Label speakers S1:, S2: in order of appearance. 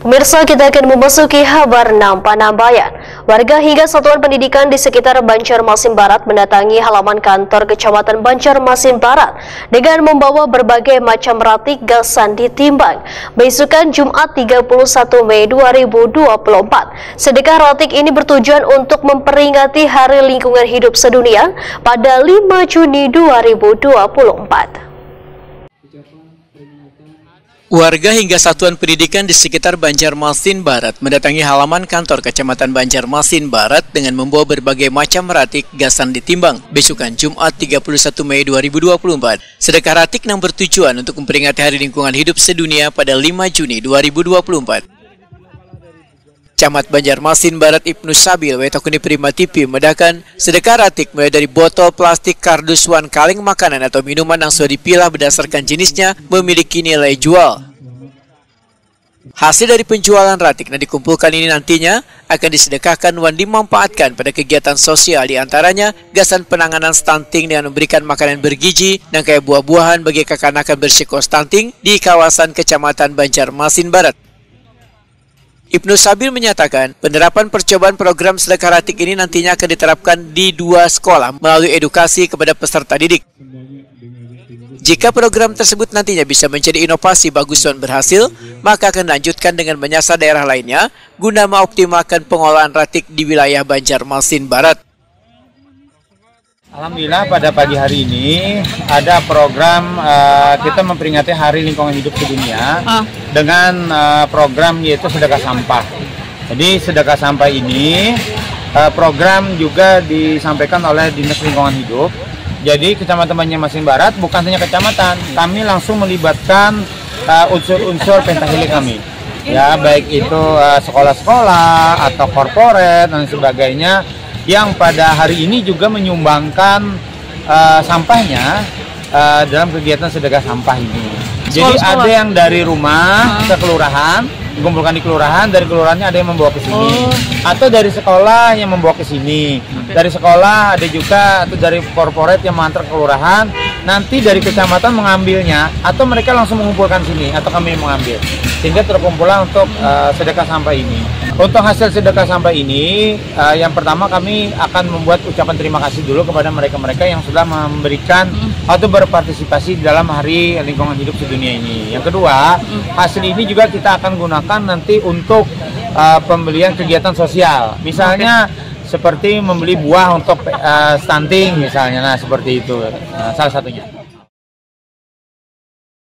S1: Pemirsa kita akan memasuki kabar 6 Panambayan. Warga hingga satuan pendidikan di sekitar Banjarmasin Barat mendatangi halaman kantor Kecamatan Banjarmasin Barat dengan membawa berbagai macam ratik gasan ditimbang. Besukan Jumat 31 Mei 2024. Sedekah ratik ini bertujuan untuk memperingati Hari Lingkungan Hidup Sedunia pada 5 Juni 2024.
S2: Warga hingga satuan pendidikan di sekitar Banjarmasin Barat mendatangi halaman kantor Kecamatan Banjarmasin Barat dengan membawa berbagai macam ratik gasan ditimbang. Besukan Jumat 31 Mei 2024, sedekah ratik yang bertujuan untuk memperingati Hari Lingkungan Hidup Sedunia pada 5 Juni 2024. Camat Banjarmasin Barat Ibnu Sabil Wetokuni Prima TV medakan sedekah ratik mulai dari botol plastik kardus wan kaleng makanan atau minuman yang sudah dipilah berdasarkan jenisnya memiliki nilai jual. Hasil dari penjualan ratik yang dikumpulkan ini nantinya akan disedekahkan wan dimanfaatkan pada kegiatan sosial di antaranya gasan penanganan stunting dengan memberikan makanan bergizi dan kayak buah-buahan bagi kekanakan bersiko stunting di kawasan Kecamatan Banjarmasin Barat. Ibnu Sabil menyatakan penerapan percobaan program sedekah ratik ini nantinya akan diterapkan di dua sekolah melalui edukasi kepada peserta didik. Jika program tersebut nantinya bisa menjadi inovasi bagus dan berhasil, maka akan dilanjutkan dengan menyasar daerah lainnya guna mengoptimalkan pengolahan ratik di wilayah Banjarmasin Barat.
S3: Alhamdulillah pada pagi hari ini ada program uh, kita memperingati Hari Lingkungan Hidup Sedunia uh. dengan uh, program yaitu sedekah sampah. Jadi sedekah sampah ini uh, program juga disampaikan oleh Dinas Lingkungan Hidup. Jadi Kecamatan Banjarmasin Barat bukan hanya kecamatan, kami langsung melibatkan unsur-unsur uh, pentahilir kami. Ya baik itu sekolah-sekolah uh, atau korporat dan sebagainya yang pada hari ini juga menyumbangkan uh, sampahnya uh, dalam kegiatan sedekah sampah ini. Jadi sekolah, ada yang dari rumah ke kelurahan, dikumpulkan di kelurahan, dari kelurahannya ada yang membawa ke sini. Oh. Atau dari sekolah yang membawa ke sini. Okay. Dari sekolah ada juga atau dari korporat yang mengantar kelurahan, nanti dari kecamatan mengambilnya atau mereka langsung mengumpulkan sini atau kami mengambil. Sehingga terkumpullah untuk uh, sedekah sampah ini. Untuk hasil sedekah sampah ini, uh, yang pertama kami akan membuat ucapan terima kasih dulu kepada mereka-mereka yang sudah memberikan mm. atau berpartisipasi dalam Hari Lingkungan Hidup Sedunia ini. Yang kedua, mm. hasil ini juga kita akan gunakan nanti untuk uh, pembelian kegiatan sosial. Misalnya okay. seperti membeli buah untuk uh, stunting misalnya, nah seperti itu uh, salah satunya.